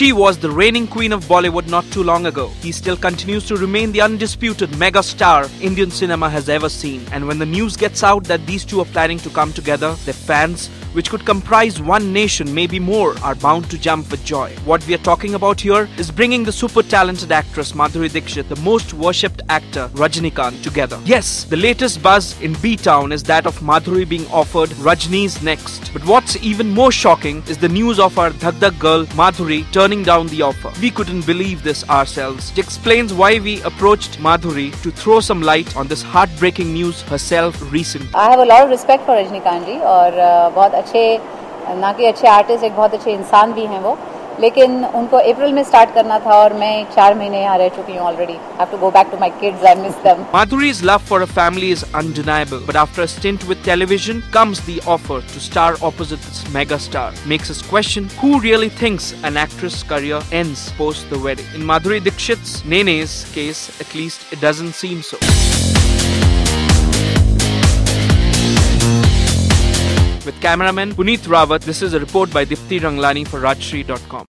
She was the reigning queen of Bollywood not too long ago. He still continues to remain the undisputed mega star Indian cinema has ever seen. And when the news gets out that these two are planning to come together, their fans which could comprise one nation, maybe more, are bound to jump with joy. What we are talking about here is bringing the super talented actress Madhuri Dixit, the most worshipped actor Rajnikant, together. Yes, the latest buzz in B Town is that of Madhuri being offered Rajni's next. But what's even more shocking is the news of our Dhak Dhak girl Madhuri turning down the offer. We couldn't believe this ourselves. It explains why we approached Madhuri to throw some light on this heartbreaking news herself recently. I have a lot of respect for Rajnikant ji और बहुत uh, अच्छे ना कि अच्छे artist एक बहुत अच्छे इंसान भी हैं वो लेकिन उनको अप्रैल में स्टार्ट करना था और मैं चार महीने यहाँ रह चुकी हूँ already have to go back to my kids I miss them for her family is undeniable, but after a stint with television comes the offer to star opposite this mega star. Makes us question who really thinks an actress' career ends post the wedding. In Madhuri Dixit's Nene's case, at least it doesn't seem so. With cameraman Puneet Rawat, this is a report by Dipti Ranglani for Rajshri.com.